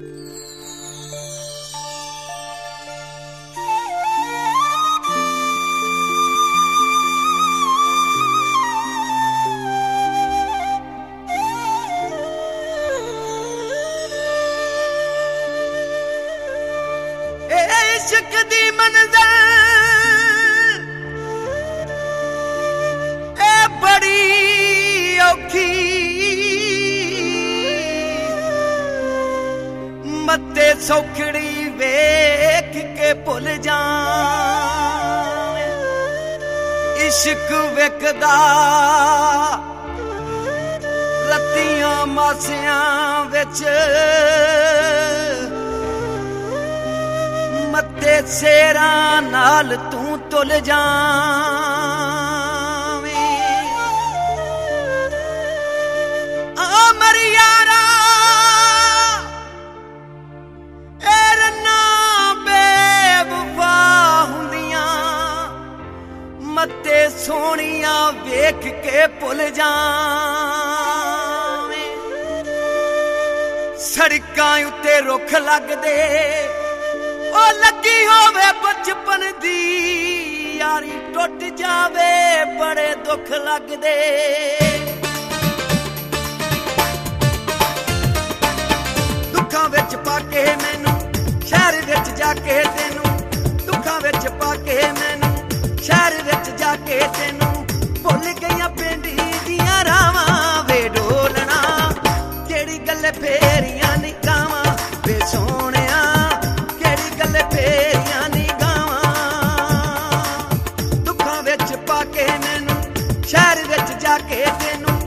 ਇਸ਼ਕ ਸੌਖੜੀ ਵੇਖ ਕੇ ਭੁੱਲ ਜਾਵੇਂ। ਇਸ਼ਕ ਵਿਕਦਾ ਰੱਤੀਆਂ ਮਾਸਿਆਂ ਵਿੱਚ ਮੱਤੇ ਸੇਰਾਂ ਨਾਲ ਤੂੰ ਤੁਲ ਜਾਵੇਂ ਮੱਤੇ ਸੋਹਣੀਆਂ ਵੇਖ ਕੇ ਭੁੱਲ ਜਾਵੇਂ। ਸੜਕਾਂ ਉੱਤੇ ਰੁੱਖ ਲੱਗਦੇ, ਉਹ ਲੱਗੀ ਹੋਵੇ ਬਚਪਨ ਦੀ ਯਾਰੀ ਟੁੱਟ ਜਾਵੇ, ਬੜੇ ਦੁੱਖ ਲੱਗਦੇ। ਦੁੱਖਾਂ ਵਿੱਚ ਪਾ ਕੇ ਮੈਨੂੰ, ਸ਼ਹਿਰ ਵਿੱਚ ਜਾ ਕੇ ਤੈਨੂੰ, ਦੁੱਖਾਂ ਵਿੱਚ ਪਾ ਕੇ ਮੈਨੂੰ ਵਿੱਚ ਜਾ ਕੇ ਤੈਨੂੰ ਭੁੱਲ ਗਈਆਂ ਪਿੰਡੀ ਦੀਆਂ ਰਾਵਾਂ, ਵੇ ਢੋਲਣਾ ਕਿਹੜੀ ਗੱਲ ਫੇਰੀਆਂ ਨਿਕਾਵਾਂ ਵੇ ਸੋਹਣਿਆ। ਕਿਹੜੀ ਗੱਲ ਫੇਰੀਆਂ ਨਿਗਾਵਾਂ ਦੁੱਖਾਂ ਵਿੱਚ ਪਾ ਕੇ ਮੈਨੂੰ, ਸ਼ਹਿਰ ਵਿੱਚ ਜਾ ਕੇ ਤੈਨੂੰ।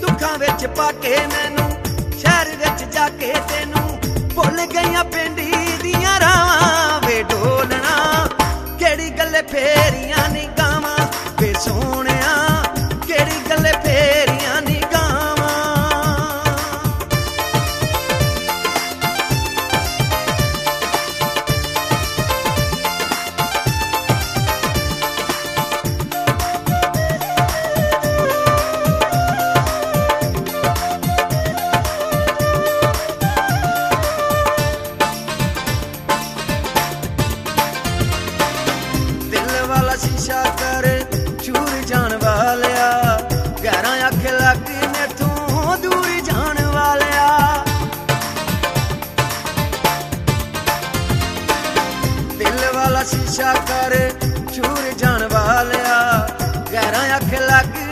ਦੁੱਖਾਂ ਵਿੱਚ ਪਾ ਕੇ ਮੈਨੂੰ, ਸ਼ਹਿਰ ਵਿੱਚ ਜਾ ਕੇ ਤੈਨੂੰ। ਭੁੱਲ ਗਈਆਂ ਪਿੰਡੀ ਦੀਆਂ ਰਾਵਾਂ, ਵੇ ਢੋਲਣਾ ਵਾਲਾ ਸ਼ੀਸ਼ਾ ਕਰ ਚੂਰ ਜਾਣ ਵਾਲਿਆ। ਗਹਿਰਾਂ ਅੱਖ ਲੱਗ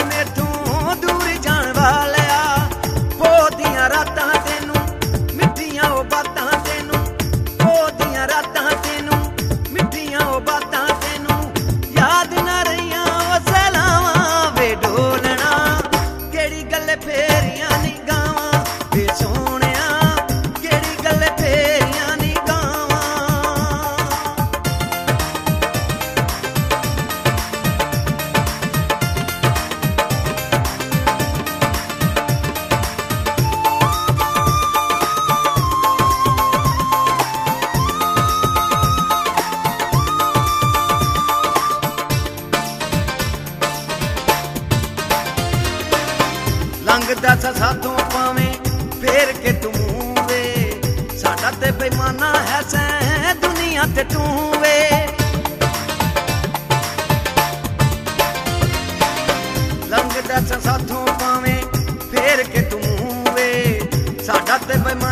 ਲੰਘਦਾ ਸਾਥੋਂ ਪਾਵੇਂ ਫੇਰ ਕੇ ਤੂੰ ਵੇ। ਸਾਡਾ ਤੇ ਬੇਮਾਨਾ ਹੈ ਸੈਂ ਦੁਨੀਆ ਤੇ ਤੂੰ ਵੇ। ਲੰਘਦਾ ਸਾਥੋਂ ਪਾਵੇਂ ਫੇਰ ਕੇ ਤੂੰ ਵੇ। ਸਾਡਾ ਤੇ ਬੇਮਾਨਾ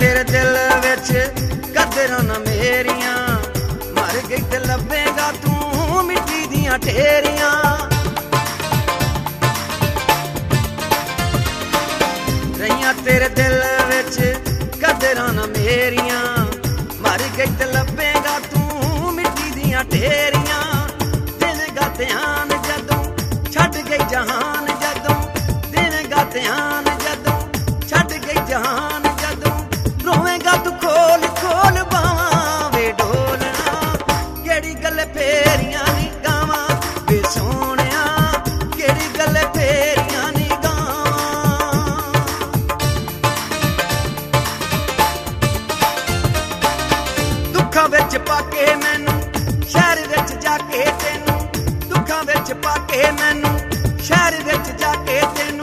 ਤੇਰੇ ਦਿਲ ਵਿੱਚ ਕਦਰਾਂ ਨਾ ਮੇਰੀਆਂ। ਮਰ ਗਈ ਤੇ ਲੱਭੇਗਾ ਤੂੰ ਮਿੱਟੀ ਦੀਆਂ ਠੇਰੀਆਂ ਰਹੀਆਂ ਤੇਰੇ ਦਿਲ ਵਿੱਚ ਕਦਰਾਂ ਨਾ ਮੇਰੀਆਂ। ਮਰ ਗਈ ਤੇ ਲੱਭੇਗਾ ਤੂੰ ਮਿੱਟੀ ਦੀਆਂ ਢੇਰੀਆਂ। ਦੇਵੇਂਗਾ ਧਿਆਨ ਜਦੋਂ ਛੱਡ ਗਈ ਜਹਾਨ ਜਦੋਂ ਦੇਵੇਂਗਾ ਧਿਆਨ ਵਿੱਚ ਪਾ ਕੇ ਮੈਨੂੰ, ਸ਼ਹਿਰ ਵਿੱਚ ਜਾ ਕੇ ਤੈਨੂੰ, ਦੁੱਖਾਂ ਵਿੱਚ ਪਾ ਕੇ ਮੈਨੂੰ, ਸ਼ਹਿਰ ਵਿੱਚ ਜਾ ਕੇ ਤੈਨੂੰ।